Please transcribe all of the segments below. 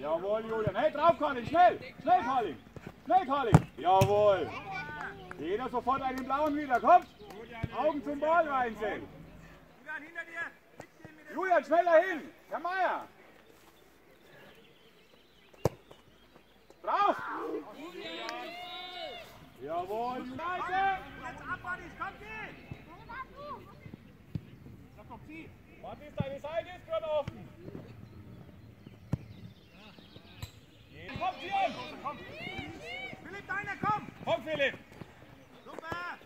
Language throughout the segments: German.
Jawohl, Julian. Hey, drauf, Colin, schnell! Schnell, Colin! Schnell, Colin! Jawohl! Jeder sofort einen blauen wieder, kommt! Augen zum Ball reinstellen! Julian, hinter dir! Julian, schneller hin! Herr Meier! Drauf! Jawohl, Leute! Jetzt ab, Buddies, kommt die! Sag doch, zieh! Matthias, deine Seite ist gerade offen! Kommt hier! Komm! Philipp, deiner, komm! Komm, Philipp! Super!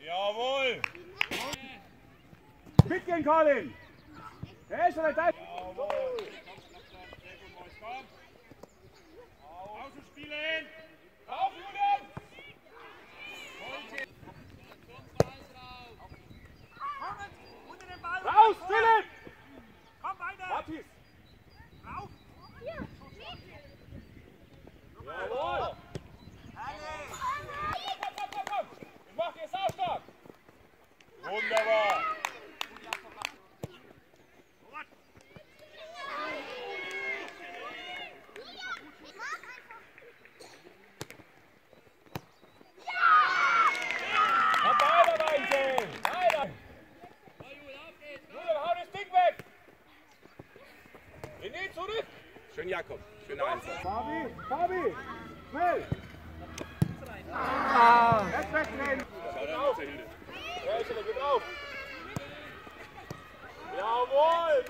Jawohl! Mitgehen, Colin! Der ist schon da! Jawohl! Außen spielen! Auf, Julian! Komm jetzt! Unter den Ball! Raus, Philipp! Komm weiter! Matthias! Rauf! Jawohl! Herrlich! Komm, komm, komm, komm! Ich mach dir saustark! Wunderbar! Robert! Kommt weiter reinzählen! Weiter! Julian, hau das Ding weg! René, zurück! Schön Jakob. Schöner Einsatz. Fabi, Fabi! Schnell! Jetzt wegdrehen! Schau Hilde. Ja, ich geht drauf! Jawohl,